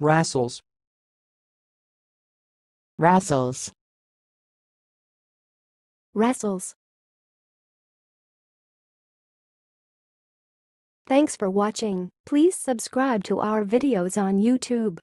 Rassels. Rassels. Rassels. Thanks for watching. Please subscribe to our videos on YouTube.